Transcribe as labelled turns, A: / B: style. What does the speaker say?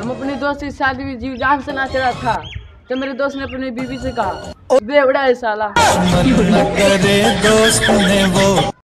A: हम अपने दोस्त की शादी में जीव जान से नाच रहा था। तो मेरे दोस्त ने अपनी बीवी से कहा, बेवड़ा है साला।
B: करे दोस्त ने वो